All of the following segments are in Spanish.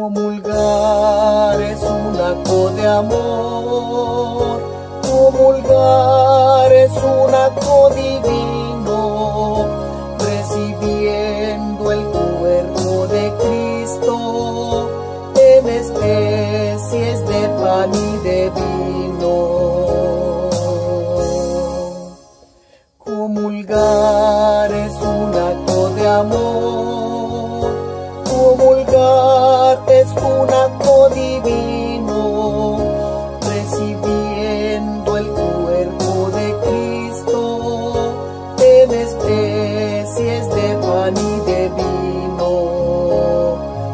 Comulgar es un acto de amor, comulgar es un acto divino, recibiendo el cuerpo de Cristo en especies de pan y de vino. Comulgar es un acto de amor. Pan y de vino.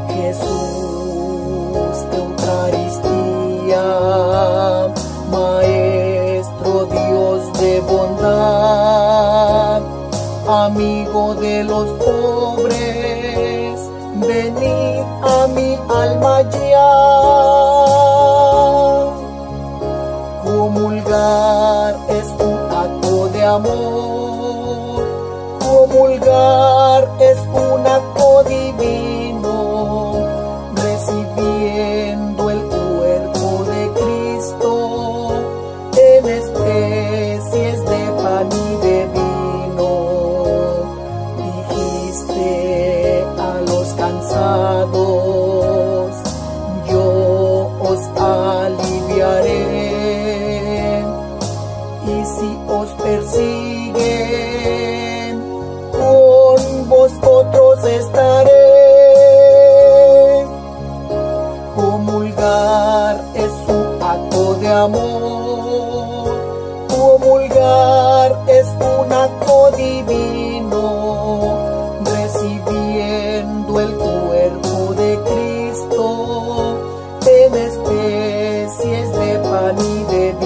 Jesús, Eucaristía, Maestro Dios de bondad, amigo de los pobres, venid a mi alma ya. Comulgar es un acto de amor, comulgar es un acto divino, recibiendo el cuerpo de Cristo en especies de pan y de vino. Dijiste a los cansados, yo os aliviaré. Y si os persiguen, vosotros estaré. Comulgar es un acto de amor. Comulgar es un acto divino. Recibiendo el cuerpo de Cristo en especies de pan y de vino.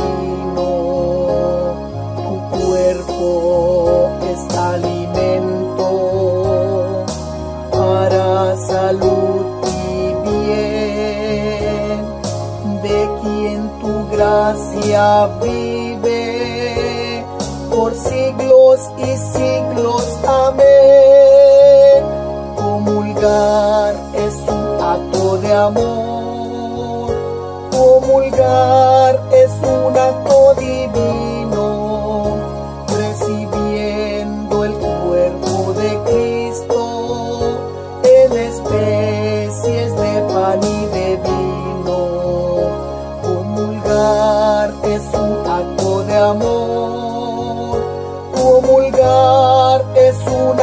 Gracia vive por siglos y siglos. Amén. Comulgar es un acto de amor. Comulgar es un acto de amor. Comulgar es un